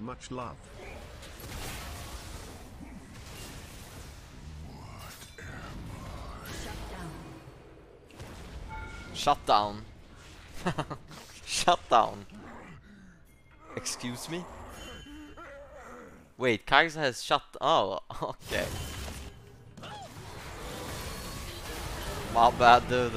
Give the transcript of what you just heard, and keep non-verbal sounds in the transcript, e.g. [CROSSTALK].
Much love. Shut down. [LAUGHS] Shut down. Excuse me? Wait, Kaiser has shut. Oh, [LAUGHS] okay. My bad, dude.